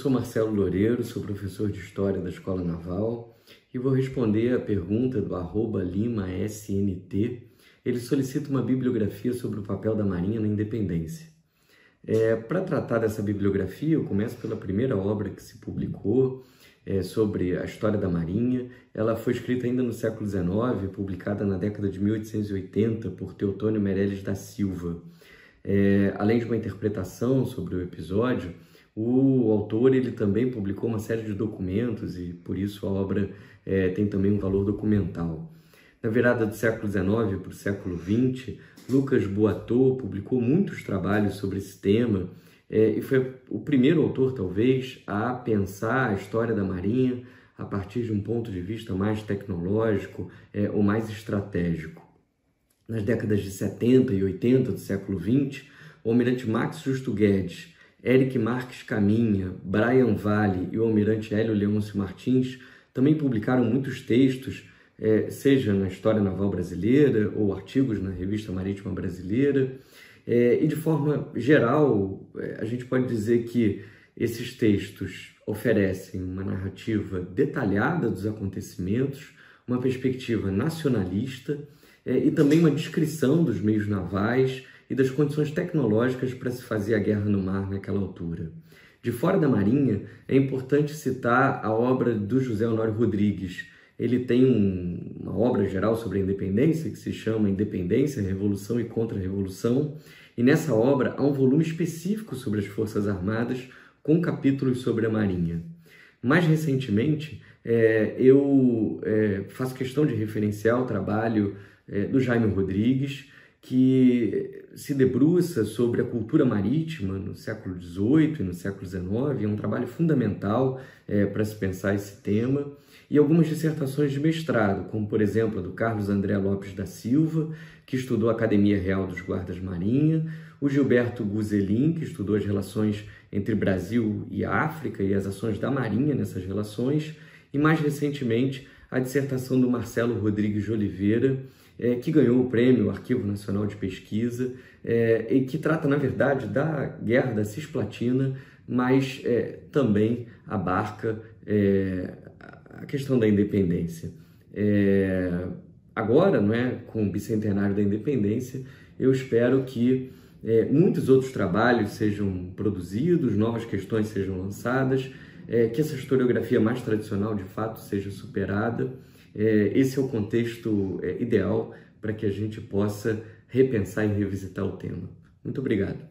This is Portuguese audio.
sou Marcelo Loureiro, sou professor de História da Escola Naval e vou responder a pergunta do arroba. Ele solicita uma bibliografia sobre o papel da Marinha na independência. É, Para tratar dessa bibliografia, eu começo pela primeira obra que se publicou é, sobre a história da Marinha. Ela foi escrita ainda no século XIX, publicada na década de 1880 por Teotônio Meirelles da Silva. É, além de uma interpretação sobre o episódio, o autor ele também publicou uma série de documentos e por isso a obra é, tem também um valor documental. Na virada do século XIX para o século XX, Lucas Boatot publicou muitos trabalhos sobre esse tema é, e foi o primeiro autor, talvez, a pensar a história da Marinha a partir de um ponto de vista mais tecnológico é, ou mais estratégico. Nas décadas de 70 e 80 do século XX, o almirante Max Justo Guedes Eric Marques Caminha, Brian Vale e o almirante Hélio Leôncio Martins também publicaram muitos textos, é, seja na História Naval Brasileira ou artigos na Revista Marítima Brasileira. É, e de forma geral, é, a gente pode dizer que esses textos oferecem uma narrativa detalhada dos acontecimentos, uma perspectiva nacionalista é, e também uma descrição dos meios navais e das condições tecnológicas para se fazer a guerra no mar naquela altura. De fora da Marinha, é importante citar a obra do José Honório Rodrigues. Ele tem um, uma obra geral sobre a independência que se chama Independência, Revolução e Contra-Revolução, e nessa obra há um volume específico sobre as Forças Armadas com capítulos sobre a Marinha. Mais recentemente, é, eu é, faço questão de referenciar o trabalho é, do Jaime Rodrigues, que se debruça sobre a cultura marítima no século XVIII e no século XIX, é um trabalho fundamental é, para se pensar esse tema, e algumas dissertações de mestrado, como por exemplo a do Carlos André Lopes da Silva, que estudou a Academia Real dos Guardas Marinha, o Gilberto Guzelin, que estudou as relações entre Brasil e África e as ações da Marinha nessas relações, e mais recentemente a dissertação do Marcelo Rodrigues de Oliveira, é, que ganhou o prêmio Arquivo Nacional de Pesquisa é, e que trata, na verdade, da guerra da Cisplatina, mas é, também abarca é, a questão da independência. É, agora, não é, com o bicentenário da independência, eu espero que é, muitos outros trabalhos sejam produzidos, novas questões sejam lançadas, que essa historiografia mais tradicional de fato seja superada é, esse é o contexto é, ideal para que a gente possa repensar e revisitar o tema. Muito obrigado.